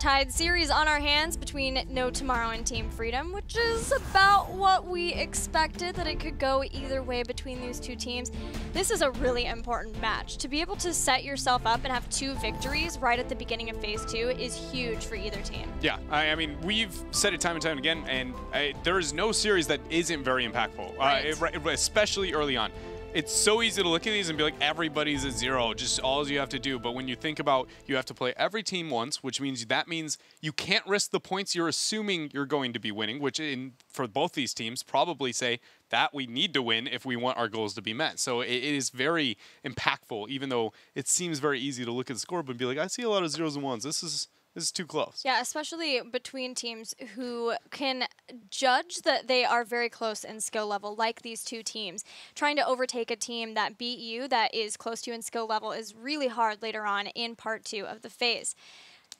tied series on our hands between No Tomorrow and Team Freedom, which is about what we expected, that it could go either way between these two teams. This is a really important match. To be able to set yourself up and have two victories right at the beginning of Phase 2 is huge for either team. Yeah, I, I mean, we've said it time and time again, and I, there is no series that isn't very impactful, Right. uh, especially early on. It's so easy to look at these and be like, everybody's a zero, just all you have to do. But when you think about you have to play every team once, which means that means you can't risk the points you're assuming you're going to be winning, which in for both these teams probably say that we need to win if we want our goals to be met. So it, it is very impactful, even though it seems very easy to look at the scoreboard and be like, I see a lot of zeros and ones. This is this is too close. Yeah, especially between teams who can judge that they are very close in skill level, like these two teams. Trying to overtake a team that beat you, that is close to you in skill level, is really hard later on in part two of the phase.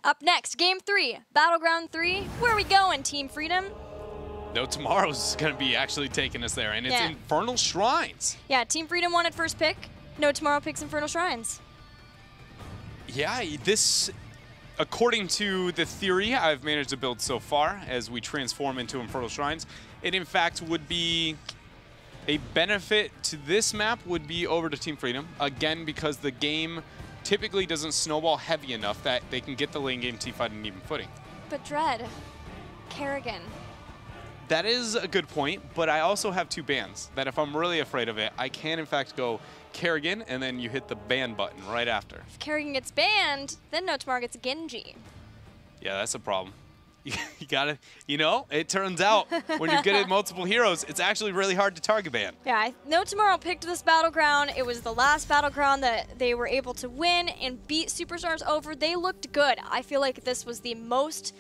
Up next, game three, Battleground three. Where are we going, Team Freedom? No, tomorrow's going to be actually taking us there, and it's Yeah. Infernal Shrines. Yeah, Team Freedom wanted first pick. No Tomorrow picks Infernal Shrines. Yeah, this, according to the theory I've managed to build so far as we transform into Infernal Shrines, it in fact would be a benefit to this map would be over to Team Freedom, again, because the game typically doesn't snowball heavy enough that they can get the lane game T5 in even footing. But Dread, Kerrigan, That is a good point, but I also have two bans that if I'm really afraid of it, I can in fact go Kerrigan and then you hit the ban button right after. if Kerrigan gets banned, then No Tomorrow gets Genji. Yeah, that's a problem. You, you gotta, you know, it turns out when you're good at multiple heroes, it's actually really hard to target ban. Yeah, I No Tomorrow picked this battleground. It was the last battleground that they were able to win and beat Superstars over. They looked good. I feel like this was the most,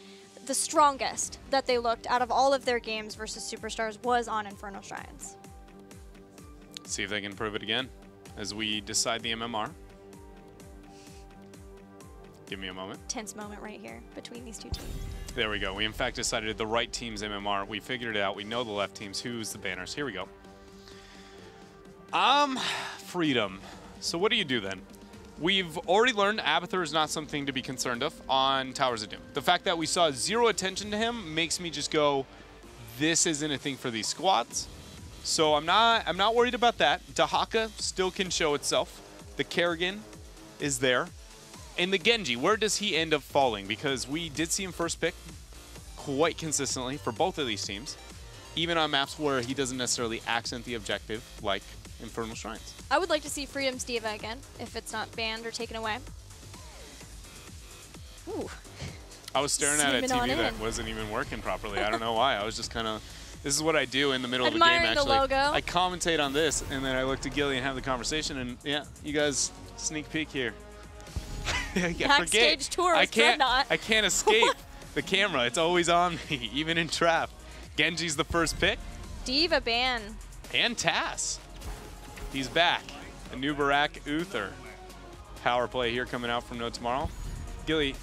the strongest that they looked out of all of their games versus Superstars was on Infernal Shrines. See if they can prove it again as we decide the MMR. Give me a moment. Tense moment right here between these two teams. There we go. We in fact decided the right team's MMR. We figured it out. We know the left teams. Who's the banners? Here we go. Um, freedom. So what do you do then? We've already learned Abathur is not something to be concerned of on Towers of Doom. The fact that we saw zero attention to him makes me just go, this isn't a thing for these squads. So I'm not I'm not worried about that. Dehaka still can show itself. The Kerrigan is there. And the Genji, where does he end up falling? Because we did see him first pick quite consistently for both of these teams, even on maps where he doesn't necessarily accent the objective, like Infernal Shrines. I would like to see Freedom's D.Va again, if it's not banned or taken away. Ooh, I was staring at a TV that wasn't even working properly. I don't know why. I was just kind of. This is what I do in the middle Admiring of the a game. Actually, logo. I commentate on this, and then I look to Gilly and have the conversation. And yeah, you guys sneak peek here. yeah, forget. Backstage tour I can't. I can't escape the camera. It's always on me, even in trap. Genji's the first pick, D.Va ban. and Tass. He's back. Anubarak Uther. Power play here coming out from No Tomorrow. Gilly,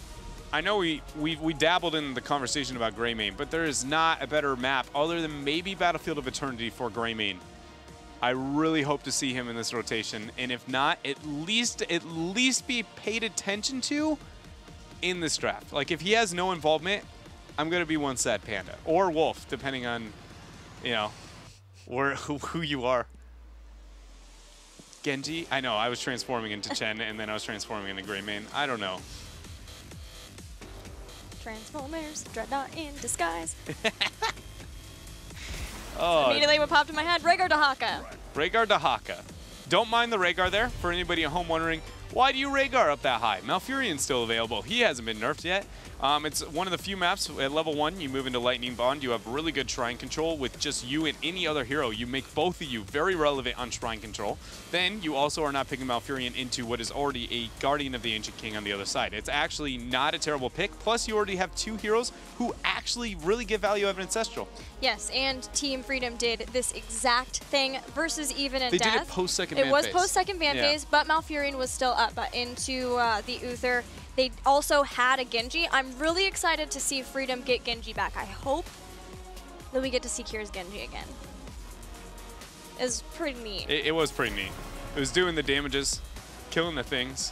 I know we, we we dabbled in the conversation about Greymane, but there is not a better map other than maybe Battlefield of Eternity for Greymane. I really hope to see him in this rotation, and if not, at least at least be paid attention to in this draft. Like if he has no involvement, I'm gonna be one sad panda or wolf, depending on you know where who, you are. Genji, I know I was transforming into Chen, and then I was transforming into Greymane. I don't know. Transformers, Dreadnought in disguise. Oh, Immediately what popped in my head, Rehgar Dehaka. Rehgar Dehaka. Don't mind the Rehgar there. For anybody at home wondering, why do you Rehgar up that high? Malfurion's still available. He hasn't been nerfed yet. Um, it's one of the few maps at level one. You move into Lightning Bond. You have really good shrine control with just you and any other hero. You make both of you very relevant on shrine control. Then you also are not picking Malfurion into what is already a Guardian of the Ancient King on the other side. It's actually not a terrible pick. Plus, you already have two heroes who actually really give value of an Ancestral. Yes, and Team Freedom did this exact thing versus Even and They Death. did it post second It was post second ban Yeah. phase, but Malfurion was still up uh, into uh, the Uther. They also had a Genji. I'm really excited to see Freedom get Genji back. I hope that we get to see Kira's Genji again. It was pretty neat. It, it was pretty neat. It was doing the damages, killing the things,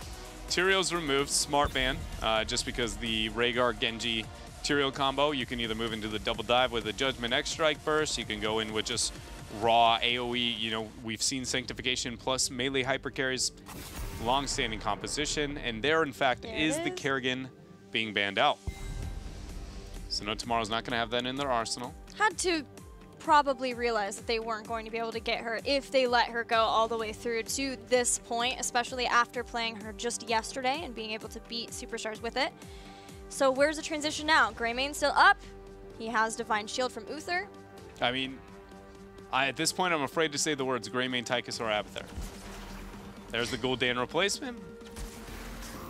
Tyrael's removed, smart ban, uh, just because the Rehgar Genji Tyrael combo, you can either move into the double dive with a Judgment X Strike burst, you can go in with just raw AoE, you know, we've seen Sanctification plus melee hyper carries, long-standing composition, and there in fact There is it the. Kerrigan being banned out. So no tomorrow's not gonna have that in their arsenal. Had to probably realize that they weren't going to be able to get her if they let her go all the way through to this point, especially after playing her just yesterday and being able to beat superstars with it. So where's the transition now? Greymane still up. He has Divine Shield from Uther. I mean, I, at this point, I'm afraid to say the words Greymane, Tychus, or Abathur. There's the Gul'dan replacement.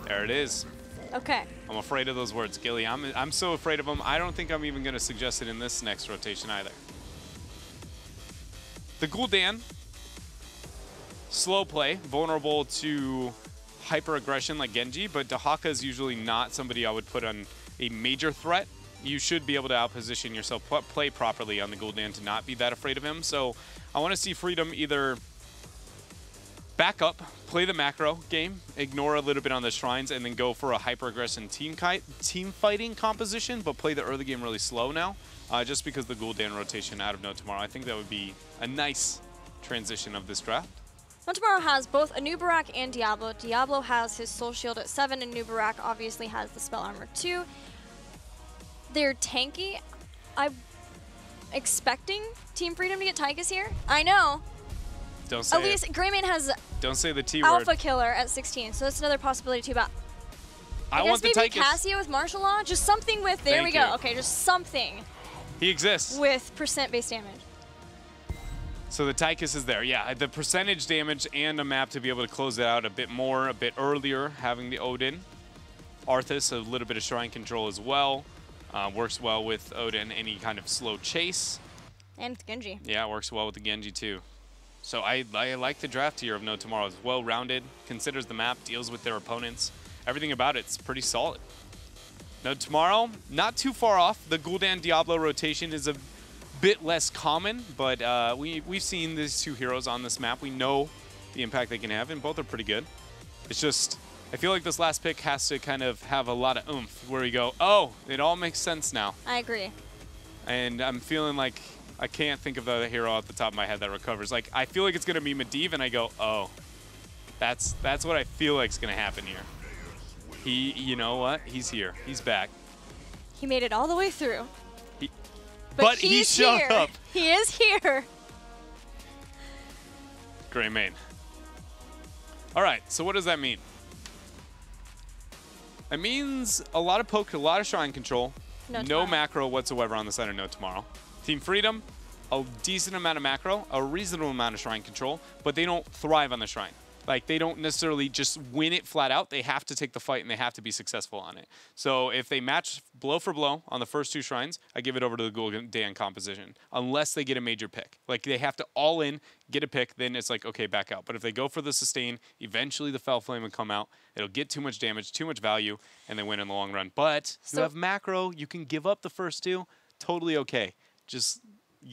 There it is. Okay. I'm afraid of those words, Gilly. I'm, I'm so afraid of them, I don't think I'm even going to suggest it in this next rotation either. The Gul'dan, slow play, vulnerable to hyper aggression like Genji, but Dehaka is usually not somebody I would put on a major threat. You should be able to outposition yourself, pl- play properly on the Gul'dan to not be that afraid of him. So I want to see Freedom either back up, play the macro game, ignore a little bit on the shrines, and then go for a hyper aggression team team fighting composition, but play the early game really slow now, uh, just because the Gul'dan rotation out of no tomorrow. I think that would be a nice transition of this draft. Tomorrow has both Anubarak and Diablo. Diablo has his Soul Shield at 7, and Anubarak obviously has the Spell Armor 2. They're tanky. I'm expecting Team Freedom to get Tychus here. I know. Don't say At least Greymane has Don't say the T word. Alpha Killer at 16, so that's another possibility too. But I, I, guess want the maybe Tychus. Cassia with martial law, just something with. There Thank we go. you. Okay, just something He exists. with percent base damage. So the Tychus is there. Yeah, the percentage damage and a map to be able to close it out a bit more, a bit earlier, having the Odin. Arthas, a little bit of shrine control as well. Uh, works well with Odin, any kind of slow chase. And Genji. Yeah, it works well with the Genji too. So I, I like the draft here of No Tomorrow. It's well-rounded, considers the map, deals with their opponents. Everything about it's pretty solid. No Tomorrow, not too far off. The Gul'dan Diablo rotation is a bit less common, but uh, we, we've seen these two heroes on this map. We know the impact they can have, and both are pretty good. It's just, I feel like this last pick has to kind of have a lot of oomph, where we go, oh, it all makes sense now I agree. and I'm feeling like I can't think of the other hero off the top of my head that recovers. Like I feel like it's gonna be Medivh, and I go, oh, that's that's what I feel like is gonna happen here. He, you know what? He's here. He's back. He made it all the way through. He, But, but he he's showed here. up. He is here. Greymane. All right. So what does that mean? It means a lot of poke, a lot of shrine control, No no, macro whatsoever on the center of No Tomorrow. Team Freedom, a decent amount of macro, a reasonable amount of shrine control, but they don't thrive on the shrine. Like they don't necessarily just win it flat out. They have to take the fight and they have to be successful on it. So if they match blow for blow on the first two shrines, I give it over to the Gul'dan Dan composition, unless they get a major pick. Like they have to all in, get a pick, then it's like okay, back out. But if they go for the sustain, eventually the Fel Flame will come out. It'll get too much damage, too much value, and they win in the long run. But So- you have macro, you can give up the first two, totally okay. Just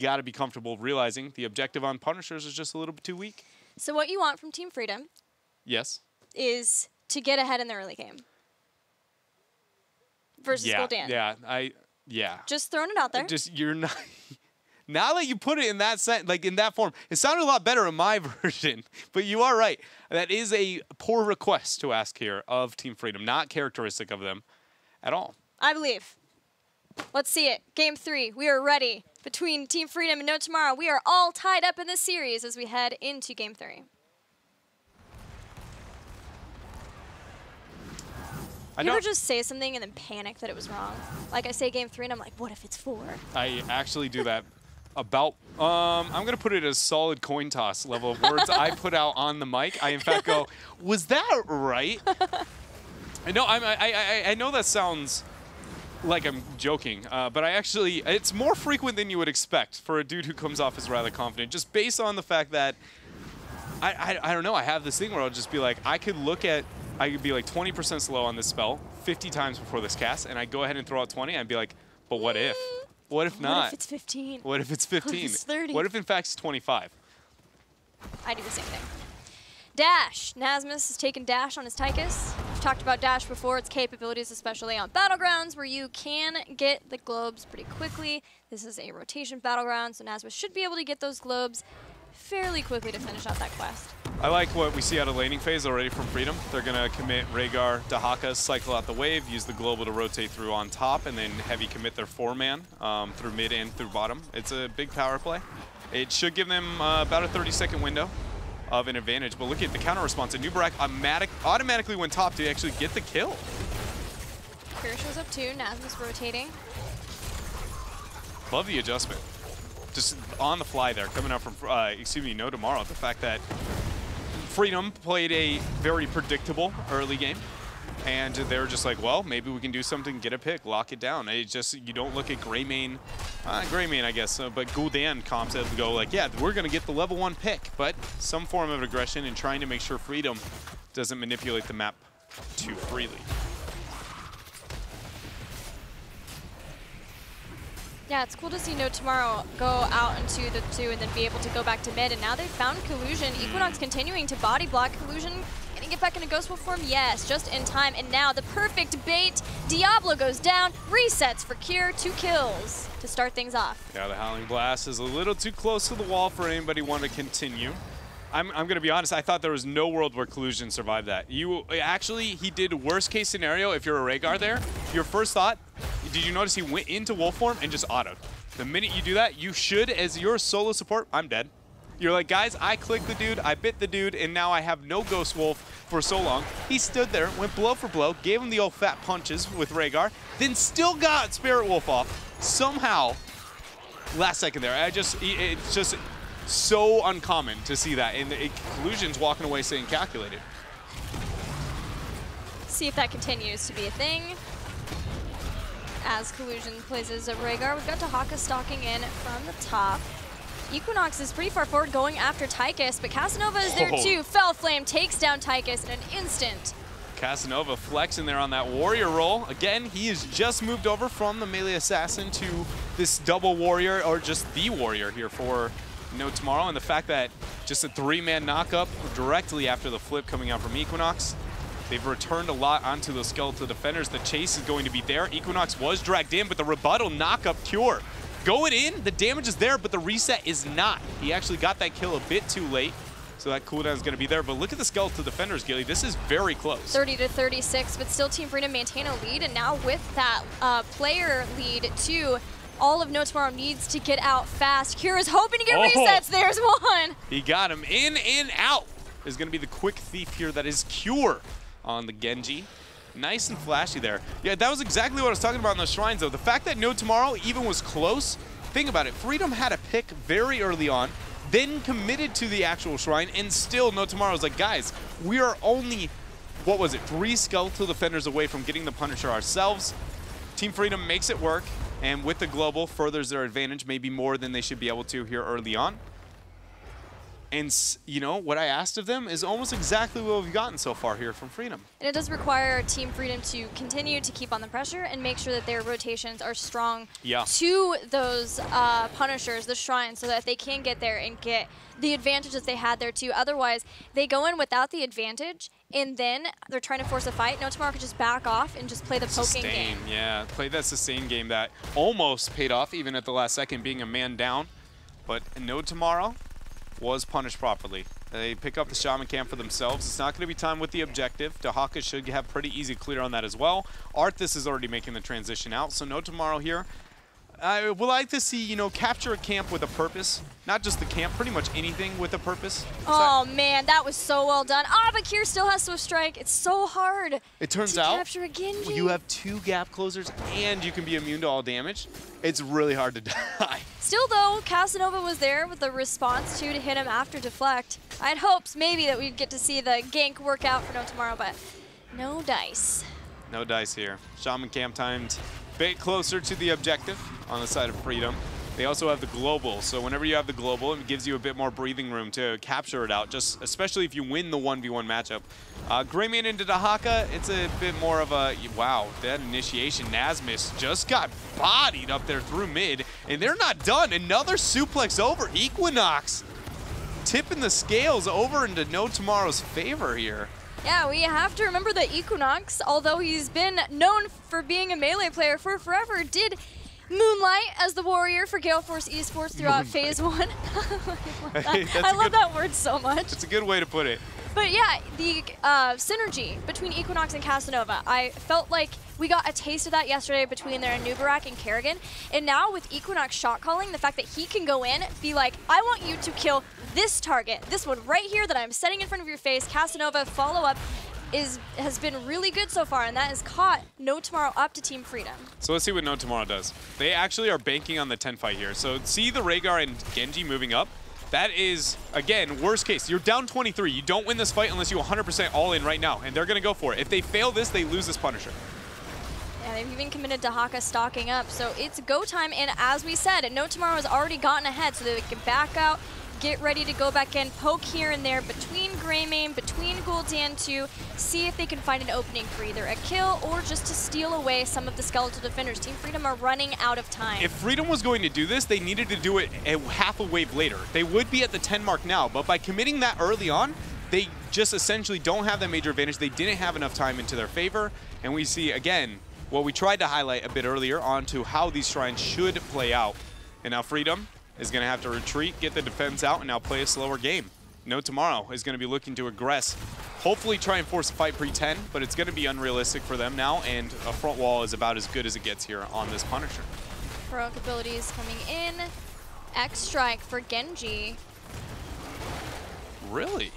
got to be comfortable realizing the objective on Punishers is just a little bit too weak. So what you want from Team Freedom Yes. is to get ahead in the early game versus yeah. Gul'dan. Yeah. I. Yeah. Just throwing it out there. Just you're not. Now that you put it in that sen- like in that form, it sounded a lot better in my version. But you are right. That is a poor request to ask here of Team Freedom, not characteristic of them at all. I believe. Let's see it. Game three. We are ready. Between Team Freedom and No Tomorrow, we are all tied up in this series as we head into game three. I You ever just say something and then panic that it was wrong? Like I say game three and I'm like, what if it's four? I actually do that about um I'm gonna put it as solid coin toss level of words I put out on the mic. I in fact go, was that right? I know I'm, I, I I know that sounds like I'm joking, uh, but I actually it's more frequent than you would expect for a dude who comes off as rather confident, just based on the fact that I, I, I don't know. I have this thing where I'll just be like, I could look at, I could be like 20% slow on this spell 50 times before this cast, and I go ahead and throw out 20, and I'd be like, but what if? What if not? What if it's 15? What if it's 15? it's 30? What if in fact it's 25? I do the same thing. Dash. Nasmus has taken Dash on his Tychus. We've talked about Dash before, its capabilities, especially on Battlegrounds, where you can get the globes pretty quickly. This is a rotation Battleground, so Nasmus should be able to get those globes fairly quickly to finish out that quest. I like what we see out of laning phase already from Freedom. They're going to commit Rehgar, Dehaka, cycle out the wave, use the global to rotate through on top, and then heavy commit their four-man um, through mid and through bottom. It's a big power play. It should give them uh, about a 30-second window of an advantage. But look at the counter response. Anubarak automatic, automatically went top to actually get the kill. Kira shows up too. Nasmus rotating. Love the adjustment. Just on the fly there, coming out from, uh, excuse me, no tomorrow. The fact that Freedom played a very predictable early game. And they're just like, well, maybe we can do something, get a pick, lock it down. It just, you don't look at Greymane, uh, Greymane, I guess, uh, but Gul'dan comps to go like, yeah, we're going to get the level one pick, but some form of aggression and trying to make sure Freedom doesn't manipulate the map too freely. Yeah, it's cool to see No Tomorrow go out into the two and then be able to go back to mid. And now they've found Collusion. Mm. Equinox continuing to body block Collusion. He get back into Ghost Wolf form? Yes, just in time. And now the perfect bait. Diablo goes down, resets for Cure, two kills to start things off. Yeah, the Howling Blast is a little too close to the wall for anybody want to continue. I'm, I'm going to be honest, I thought there was no world where Collusion survived that. You Actually, he did worst case scenario if you're a Rehgar there. Your first thought, did you notice he went into wolf form and just autoed? The minute you do that, you should, as your solo support, I'm dead. You're like, guys, I clicked the dude, I bit the dude, and now I have no Ghost Wolf for so long. He stood there, went blow for blow, gave him the old fat punches with Rehgar, then still got Spirit Wolf off. Somehow, last second there, I just, it's just so uncommon to see that. And it, Collusion's walking away saying calculated. See if that continues to be a thing. As Collusion plays as a Rehgar, we've got Dehaka stalking in from the top. Equinox is pretty far forward going after Tychus, but Casanova is there oh. too. Fel Flame takes down Tychus in an instant. Casanova flexing there on that warrior role. Again, he has just moved over from the melee assassin to this double warrior, or just the warrior here for No Tomorrow. And the fact that just a three-man knockup directly after the flip coming out from Equinox. They've returned a lot onto the skeletal defenders. The chase is going to be there. Equinox was dragged in, but the rebuttal knockup cure Going in, the damage is there, but the reset is not. He actually got that kill a bit too late. So that cooldown is going to be there. But look at the skeletal defenders, Gilly. This is very close. 30 to 36, but still Team Freedom maintain a lead. And now with that uh, player lead too, all of No Tomorrow needs to get out fast. Cure is hoping to get oh. resets. There's one. He got him in and out. Is going to be the quick thief here that is Cure on the Genji. Nice and flashy there. Yeah, that was exactly what I was talking about in the shrines, though. The fact that No Tomorrow even was close, think about it. Freedom had a pick very early on, then committed to the actual shrine, and still No Tomorrow was like, guys, we are only, what was it, three skeletal defenders away from getting the Punisher ourselves. Team Freedom makes it work, and with the global, furthers their advantage, maybe more than they should be able to here early on. And, you know, what I asked of them is almost exactly what we've gotten so far here from Freedom. And it does require Team Freedom to continue to keep on the pressure and make sure that their rotations are strong yeah. to those uh, Punishers, the Shrines, so that they can get there and get the advantages they had there too. Otherwise, they go in without the advantage, and then they're trying to force a fight. No Tomorrow could just back off and just play the sustain, poking game. Yeah, play that sustain game that almost paid off even at the last second, being a man down. But no Tomorrow, was punished properly. They pick up the Shaman Camp for themselves. It's not going to be time with the objective. Dehaka should have pretty easy clear on that as well. Arthas is already making the transition out, so no tomorrow here. I would like to see, you know, capture a camp with a purpose. Not just the camp, pretty much anything with a purpose. Oh, man, that was so well done. Ah, but Cure still has Swift Strike. It's so hard It turns out capture a Genji. you have two gap closers and you can be immune to all damage. It's really hard to die. Still, though, Casanova was there with the response, too, to hit him after deflect. I had hopes, maybe, that we'd get to see the gank work out for No Tomorrow, but no dice. No dice here. Shaman Camp timed a bit closer to the objective on the side of Freedom. They also have the global, so whenever you have the global, it gives you a bit more breathing room to capture it out, just especially if you win the 1v1 matchup. Uh, Greymane into Dehaka, it's a bit more of a, wow, that initiation. Nasmus just got bodied up there through mid, and they're not done. Another suplex over. Equinox tipping the scales over into No Tomorrow's favor here. Yeah, we have to remember that Equinox, although he's been known for being a melee player for forever, did moonlight as the warrior for Gale Force Esports throughout Moonlight. Phase 1. Hey, that's I love good- that word so much. It's a good way to put it. But yeah, the uh, synergy between Equinox and Casanova, I felt like we got a taste of that yesterday between their Nubarak and Kerrigan. And now with Equinox shot calling, the fact that he can go in, be like, I want you to kill this target, this one right here that I'm setting in front of your face, Casanova, follow up, is has been really good so far, and that has caught No Tomorrow up to Team Freedom. So let's see what No Tomorrow does. They actually are banking on the 10 fight here. So see the Rehgar and Genji moving up. That is, again, worst case. You're down 23. You don't win this fight unless you 100% all in right now, and they're going to go for it. If they fail this, they lose this Punisher. Yeah, they've even committed to Haka stocking up, so it's go time. And as we said, No Tomorrow has already gotten ahead, so they can back out, get ready to go back in, poke here and there between Greymane, between Gul'dan to see if they can find an opening for either a kill or just to steal away some of the skeletal defenders. Team Freedom are running out of time. If Freedom was going to do this, they needed to do it a half a wave later. They would be at the 10 mark now, but by committing that early on, they just essentially don't have that major advantage. They didn't have enough time into their favor, and we see, again, what we tried to highlight a bit earlier onto how these shrines should play out. And now Freedom is going to have to retreat, get the defense out, and now play a slower game. No Tomorrow is going to be looking to aggress, hopefully try and force a fight pre-10, but it's going to be unrealistic for them now, and a front wall is about as good as it gets here on this Punisher. Heroic abilities coming in. X Strike for Genji. Really?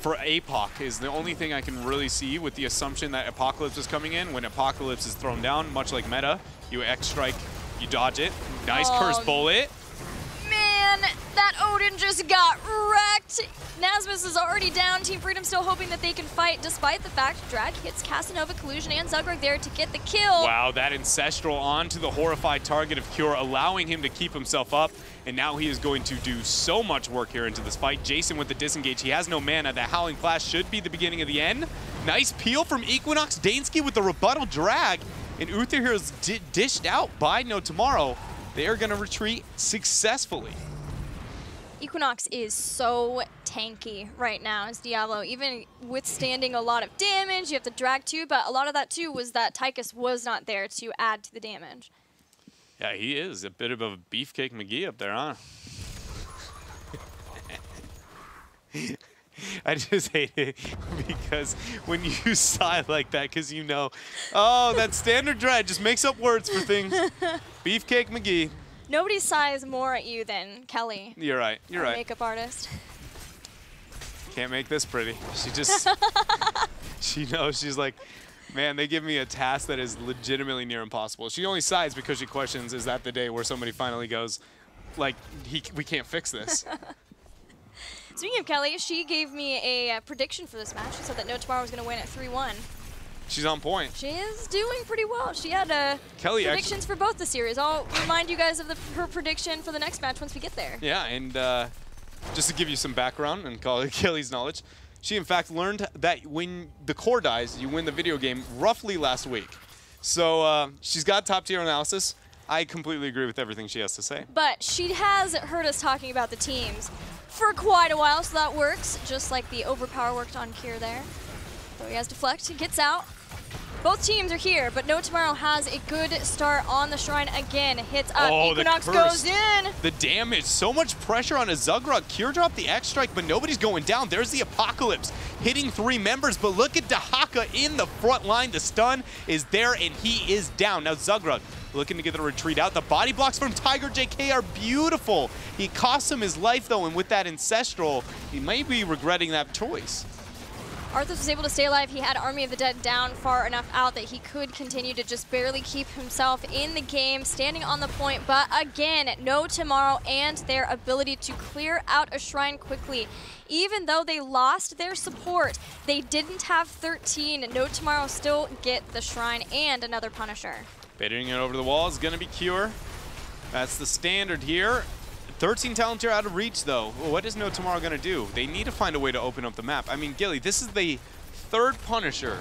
For APOC is the only thing I can really see with the assumption that Apocalypse is coming in. When Apocalypse is thrown down, much like meta, you X strike, you dodge it. Nice Oh, curse um, bullet. Man, that Odin just got wrecked. Nasmus is already down. Team Freedom still hoping that they can fight, despite the fact Drag hits Casanova, Collusion, and Zugrug there to get the kill. Wow, that ancestral onto the horrified target of Cure, allowing him to keep himself up. And now he is going to do so much work here into this fight. Jason with the disengage. He has no mana. The Howling Blast should be the beginning of the end. Nice peel from Equinox. Dansky with the rebuttal drag. And Uther here is di dished out by No Tomorrow. They are going to retreat successfully. Equinox is so tanky right now as Diablo, even withstanding a lot of damage. You have to drag too, but a lot of that too was that Tychus was not there to add to the damage. Yeah, he is a bit of a beefcake McGee up there, huh? I just hate it because when you sigh like that, because you know, oh, that standard dread just makes up words for things. Beefcake McGee. Nobody sighs more at you than Kelly, You're right. You're right. makeup artist. Can't make this pretty. She just, she knows. She's like, man, they give me a task that is legitimately near impossible. She only sighs because she questions, is that the day where somebody finally goes, like, he, we can't fix this. Speaking of Kelly, she gave me a uh, prediction for this match. She said that No Tomorrow was going to win at 3-1. She's on point. She is doing pretty well. She had uh, Kelly predictions for both the series. I'll remind you guys of the, her prediction for the next match once we get there. Yeah, and uh, just to give you some background and call it Kelly's knowledge, she in fact learned that when the core dies, you win the video game roughly last week. So uh, she's got top tier analysis. I completely agree with everything she has to say. But she has heard us talking about the teams for quite a while, so that works. Just like the overpower worked on Cure there. So he has deflect, he gets out. Both teams are here, but No Tomorrow has a good start on the shrine again. Hits up, Oh, the Equinox goes in. The damage, so much pressure on a Zugrug. Cure dropped the X strike, but nobody's going down. There's the Apocalypse hitting three members, but look at Dehaka in the front line. The stun is there, and he is down. Now Zugrug looking to get the retreat out. The body blocks from Tiger JK are beautiful. He costs him his life, though, and with that Ancestral, he may be regretting that choice. Arthas was able to stay alive. He had Army of the Dead down far enough out that he could continue to just barely keep himself in the game, standing on the point. But again, no tomorrow and their ability to clear out a shrine quickly. Even though they lost their support, they didn't have 13. No tomorrow still get the shrine and another Punisher. Baiting it over the wall is going to be Cure. That's the standard here. 13 talent tier out of reach, though. What is No Tomorrow going to do? They need to find a way to open up the map. I mean, Gilly, this is the third Punisher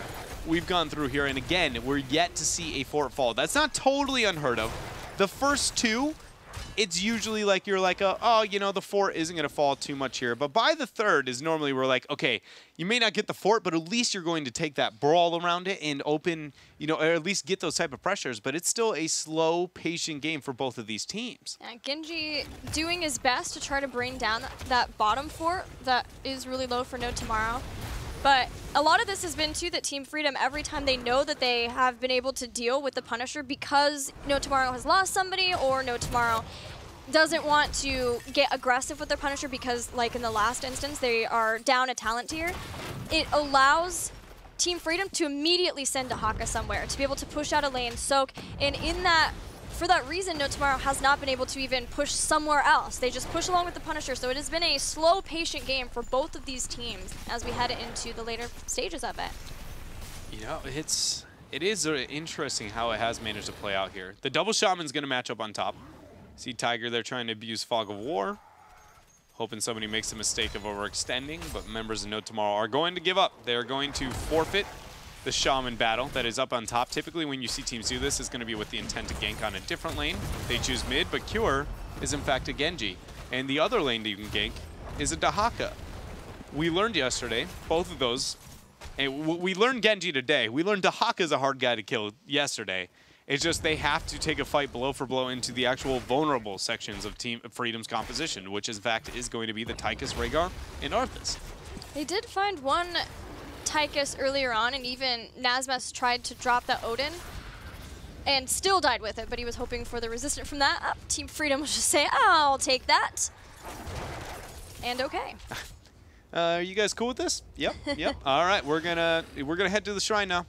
we've gone through here, and again, we're yet to see a fort fall. That's not totally unheard of. The first two it's usually like you're like, a, oh, you know, the fort isn't going to fall too much here. But by the third is normally we're like, okay, you may not get the fort, but at least you're going to take that brawl around it and open, you know, or at least get those type of pressures. But it's still a slow, patient game for both of these teams. Yeah, Genji doing his best to try to bring down that bottom fort that is really low for No Tomorrow. But a lot of this has been too that Team Freedom, every time they know that they have been able to deal with the Punisher because No Tomorrow has lost somebody or No Tomorrow doesn't want to get aggressive with their Punisher because, like in the last instance, they are down a talent tier, it allows Team Freedom to immediately send Dehaka somewhere, to be able to push out a lane, soak, and in that for that reason, No Tomorrow has not been able to even push somewhere else. They just push along with the Punisher, so it has been a slow, patient game for both of these teams as we head into the later stages of it. You know, it's it is uh, interesting how it has managed to play out here. The double shaman's going to match up on top. See Tiger there trying to abuse Fog of War. Hoping somebody makes a mistake of overextending, but members of No Tomorrow are going to give up. They're going to forfeit the Shaman battle that is up on top. Typically when you see teams do this, it's going to be with the intent to gank on a different lane. They choose mid, but Cure is in fact a Genji. And the other lane that you can gank is a Dehaka. We learned yesterday, both of those, and we learned Genji today. We learned Dehaka is a hard guy to kill yesterday. It's just they have to take a fight blow for blow into the actual vulnerable sections of Team Freedom's composition, which in fact is going to be the Tychus, Rehgar, and Arthas. They did find one Tychus earlier on, and even Nasmus tried to drop the Odin and still died with it, but he was hoping for the resistant from that. Uh, Team Freedom was just say, I'll take that. And okay. Uh, are you guys cool with this? Yep, yep. All right, we're gonna we're gonna head to the shrine now.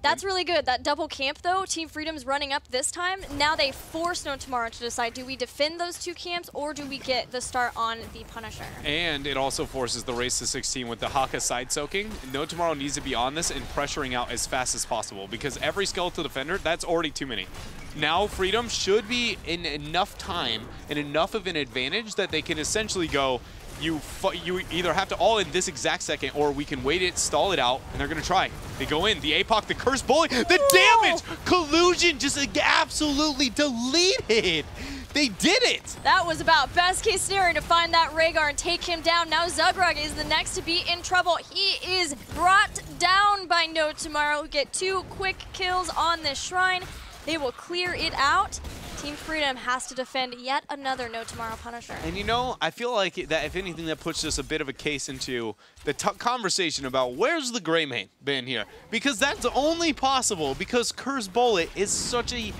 That's really good. That double camp, though, Team Freedom's running up this time. Now they force No Tomorrow to decide, do we defend those two camps or do we get the start on the Punisher? And it also forces the race to 16 with the Haka side soaking. No Tomorrow needs to be on this and pressuring out as fast as possible because every skeletal defender, that's already too many. Now Freedom should be in enough time and enough of an advantage that they can essentially go, you you either have to all in this exact second or we can wait it, stall it out, and they're going to try. They go in. The APOC, the Curse Bullet, the Whoa. damage! Collusion just absolutely deleted. They did it! That was about best case scenario to find that Rehgar and take him down. Now Zugrug is the next to be in trouble. He is brought down by No Tomorrow. Get two quick kills on this shrine. They will clear it out. Team Freedom has to defend yet another No Tomorrow Punisher. And you know, I feel like that if anything, that puts us a bit of a case into the conversation about where's the Greymane been here? Because that's only possible because Curse Bullet is such a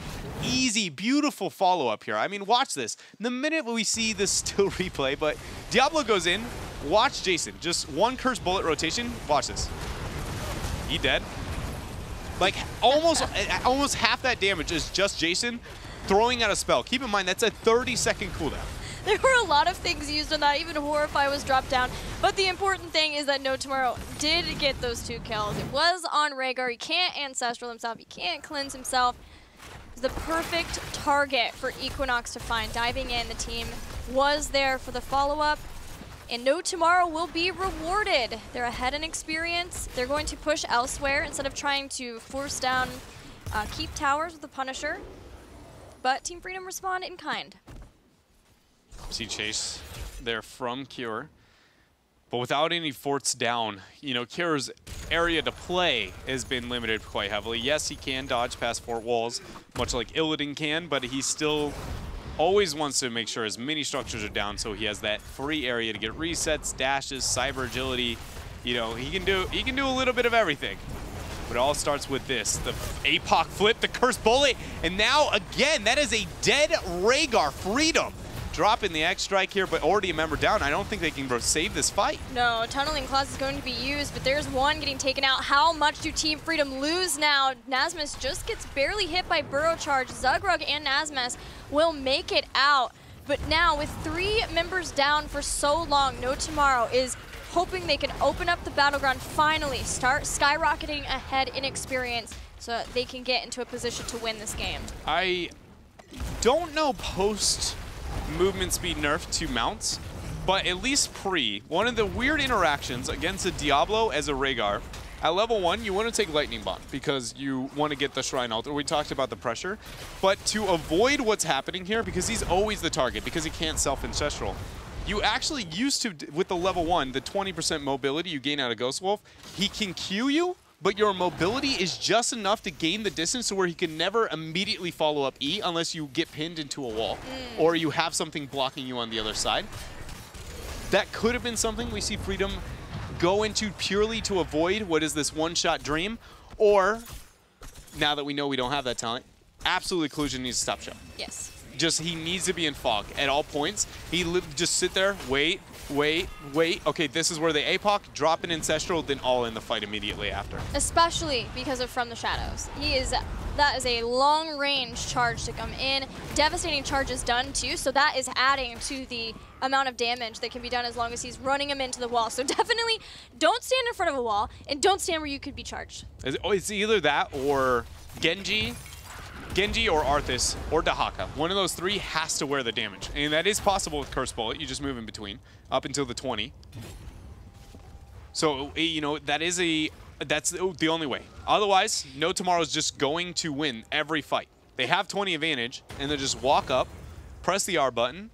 easy, beautiful follow-up here. I mean, watch this. The minute we see this still replay, but Diablo goes in, watch Jason. Just one Curse Bullet rotation. Watch this. He dead. Like, almost, almost half that damage is just Jason throwing out a spell. Keep in mind, that's a 30-second cooldown. There were a lot of things used on that. Even Horrify was dropped down. But the important thing is that No Tomorrow did get those two kills. It was on Rehgar. He can't Ancestral himself. He can't cleanse himself. It The perfect target for Equinox to find. Diving in, the team was there for the follow-up. And No Tomorrow will be rewarded. They're ahead in experience. They're going to push elsewhere instead of trying to force down uh, keep towers with the Punisher but Team Freedom respond in kind. See Chase there from Cure. But without any forts down, you know, Cure's area to play has been limited quite heavily. Yes, he can dodge past fort walls, much like Illidan can, but he still always wants to make sure as many structures are down so he has that free area to get resets, dashes, cyber agility. You know, he can do he can do a little bit of everything. But it all starts with this. The APOC flip, the cursed Bullet, and now again, that is a dead Rehgar Freedom. Dropping the X strike here, but already a member down. I don't think they can save this fight. No, Tunneling Claws is going to be used, but there's one getting taken out. How much do Team Freedom lose now? Nasmus just gets barely hit by Burrow Charge. Zugrug and Nasmus will make it out. But now, with three members down for so long, No Tomorrow is hoping they can open up the battleground finally, start skyrocketing ahead in experience so they can get into a position to win this game. I don't know post movement speed nerf to mounts, but at least pre, one of the weird interactions against a Diablo as a Rehgar At level one, you want to take Lightning Bond because you want to get the Shrine Altar. We talked about the pressure. But to avoid what's happening here, because he's always the target, because he can't self-Ancestral, you actually used to, with the level one, the 20% mobility you gain out of Ghost Wolf, he can Q you, but your mobility is just enough to gain the distance to where he can never immediately follow up E unless you get pinned into a wall Mm. or you have something blocking you on the other side. That could have been something we see Freedom go into purely to avoid what is this one-shot dream, or now that we know we don't have that talent, absolutely Collusion needs to stop show Yes. Just he needs to be in fog at all points. He li- just sit there, wait, wait, wait. Okay, this is where the APOC drop an ancestral, then all in the fight immediately after. Especially because of From the Shadows. He is that is a long range charge to come in. Devastating charge is done too, so that is adding to the amount of damage that can be done as long as he's running him into the wall. So definitely don't stand in front of a wall and don't stand where you could be charged. Oh, it's either that or Genji, Genji or Arthas or Dehaka. One of those three has to wear the damage, and that is possible with Curse Bullet. You just move in between up until the 20. So eh, you know that is a that's the only way. Otherwise, No Tomorrow's just going to win every fight. They have 20 advantage, and they just walk up, press the R button,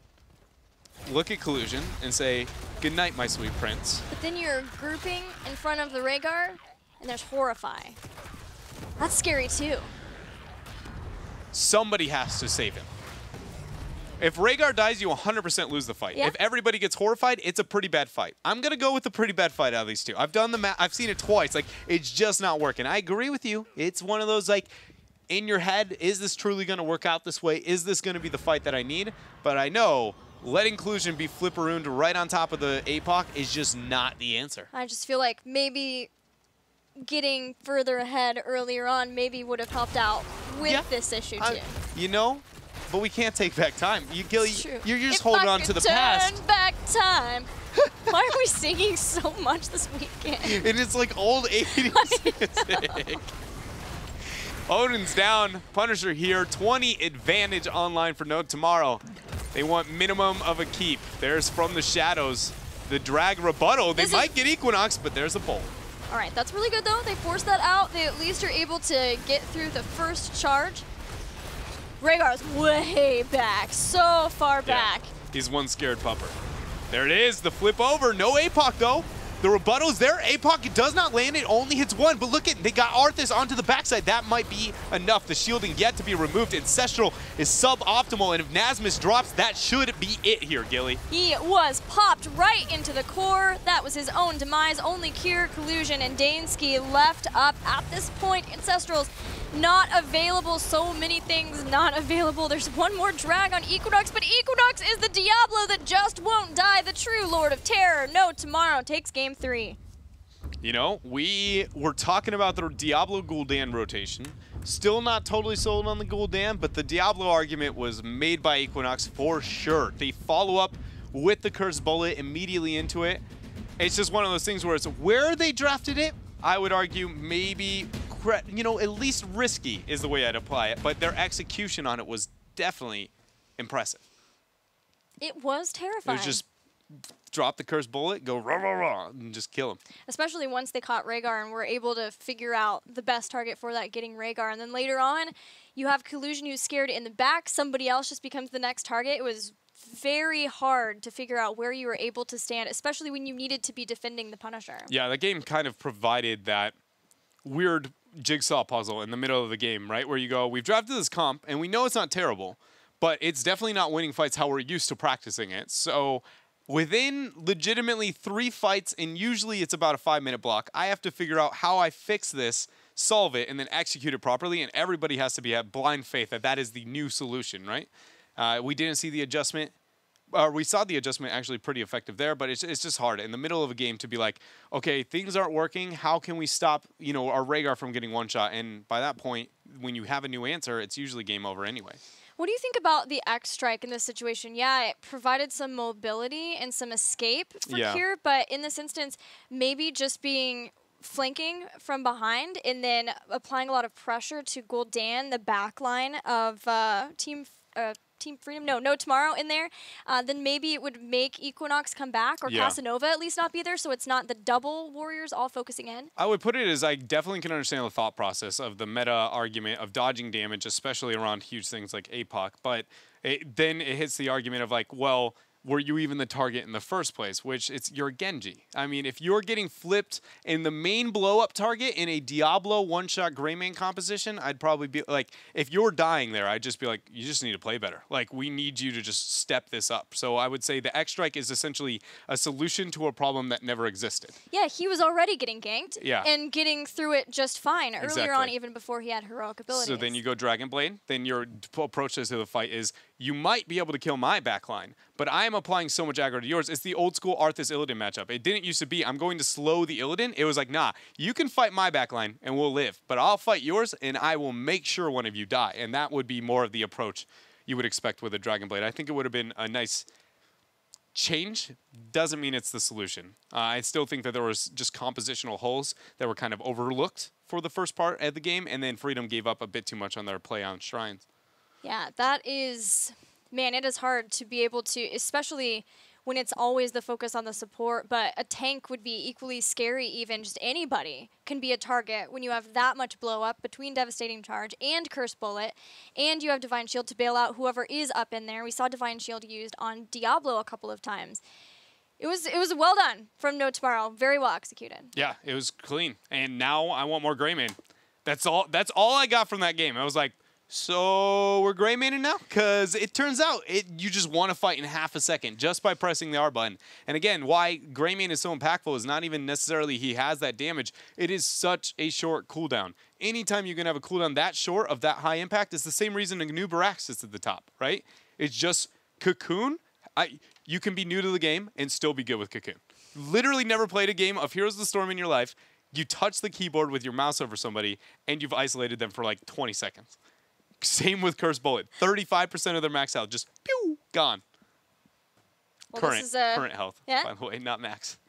look at Collusion, and say, "Good night, my sweet prince." But then you're grouping in front of the Rehgar, and there's Horrify. That's scary too. Somebody has to save him. If Rehgar dies, you 100% lose the fight. Yeah. If everybody gets horrified, it's a pretty bad fight. I'm gonna go with a pretty bad fight out of these two. I've done the ma- I've seen it twice. Like it's just not working. I agree with you. It's one of those like in your head, is this truly gonna work out this way? Is this gonna be the fight that I need? But I know let Collusion be flipperooned right on top of the APOC is just not the answer. I just feel like maybe getting further ahead earlier on maybe would have helped out with Yeah. this issue too. I- you know, but we can't take back time. You, Gilly, you're, you're just If holding on to the past. Turn back time. Why are we singing so much this weekend? and it's like old 80s music. Odin's down, Punisher here, 20 advantage online for No Tomorrow. They want minimum of a keep. There's from the shadows, the drag rebuttal. They This might get Equinox, but there's a bolt. All right, that's really good though. They forced that out. They at least are able to get through the first charge. Rehgar's way back, so far back. He's one scared pupper. There it is, the flip over. No APOC though. The rebuttal's there. APOC does not land. It only hits one. But look at, they got Arthas onto the backside. That might be enough. The shielding yet to be removed. Ancestral is suboptimal. And if Nasmus drops, that should be it here, Gilly. He was popped right into the core. That was his own demise. Only Cure, Collusion, and Dansky left up at this point. Ancestrals not available. So many things not available. There's one more drag on Equinox, but Equinox is the Diablo that just won't die. The true Lord of Terror. No, tomorrow takes game three. You know, we were talking about the Diablo Gul'dan rotation. Still not totally sold on the Gul'dan, but the Diablo argument was made by Equinox for sure. They follow up with the Cursed Bullet immediately into it. It's just one of those things where it's where they drafted it, I would argue maybe, you know, at least risky is the way I'd apply it, but their execution on it was definitely impressive. It was It terrifying. was just drop the Cursed Bullet, go rah, rah, rah, and just kill him. especially once they caught Rehgar and were able to figure out the best target for that, getting Rehgar. And then later on, you have Collusion who's scared in the back. Somebody else just becomes the next target. It was very hard to figure out where you were able to stand, especially when you needed to be defending the Punisher. Yeah, the game kind of provided that weird jigsaw puzzle in the middle of the game, right? Where you go, we've drafted this comp, and we know it's not terrible, but it's definitely not winning fights how we're used to practicing it. So within legitimately three fights, and usually it's about a five minute block, I have to figure out how I fix this, solve it, and then execute it properly. And everybody has to be at blind faith that that is the new solution, right? Uh, we didn't see the adjustment uh, we saw the adjustment actually pretty effective there, but it's, it's just hard in the middle of a game to be like, okay, things aren't working. How can we stop, you know, our Rehgar from getting one shot? And by that point, when you have a new answer, it's usually game over anyway. What do you think about the X strike in this situation? Yeah, it provided some mobility and some escape for Yeah. Cure, but in this instance, maybe just being flanking from behind and then applying a lot of pressure to Gul'dan, the back line of uh, Team uh, Team Freedom, no, no tomorrow in there, uh, then maybe it would make Equinox come back or Yeah. Casanova at least not be there, so it's not the double warriors all focusing in. I would put it as I definitely can understand the thought process of the meta argument of dodging damage, especially around huge things like APOC. But it, then it hits the argument of like, well, were you even the target in the first place? Which it's your Genji. I mean, if you're getting flipped in the main blow up target in a Diablo one shot Greymane composition, I'd probably be like, if you're dying there, I'd just be like, you just need to play better. Like, we need you to just step this up. So I would say the X Strike is essentially a solution to a problem that never existed. Yeah, he was already getting ganked Yeah. and getting through it just fine earlier on, even before he had heroic abilities. So then you go Dragon Blade. Then your approach to the fight is you might be able to kill my backline, but I am applying so much aggro to yours. It's the old school Arthas Illidan matchup. It didn't used to be I'm going to slow the Illidan. It was like, nah, you can fight my backline and we'll live, but I'll fight yours and I will make sure one of you die. And that would be more of the approach you would expect with a Dragon Blade. I think it would have been a nice change doesn't mean it's the solution. Uh, I still think that there was just compositional holes that were kind of overlooked for the first part of the game, and then Freedom gave up a bit too much on their play on shrines. Yeah, that is, man, it is hard to be able to, especially when it's always the focus on the support. But a tank would be equally scary, even just anybody can be a target when you have that much blow up between Devastating Charge and Curse Bullet, and you have Divine Shield to bail out whoever is up in there. We saw Divine Shield used on Diablo a couple of times. It was it was well done from No Tomorrow, very well executed. Yeah, it was clean, and now I want more Greymane. That's all. That's all I got from that game. I was like, so we're Greymaning now, because it turns out it you just want to fight in half a second just by pressing the R button. And again, why Greymane is so impactful is not even necessarily he has that damage. It is such a short cooldown. Anytime you can have a cooldown that short of that high impact, it's the same reason Anubarak sits at the top, right? It's just Cocoon. I you can be new to the game and still be good with Cocoon. Literally never played a game of Heroes of the Storm in your life. You touch the keyboard with your mouse over somebody and you've isolated them for like 20 seconds. Same with Curse Bullet. 35% of their max health just pew gone. Well, current this is a current health, yeah? by the way, not max.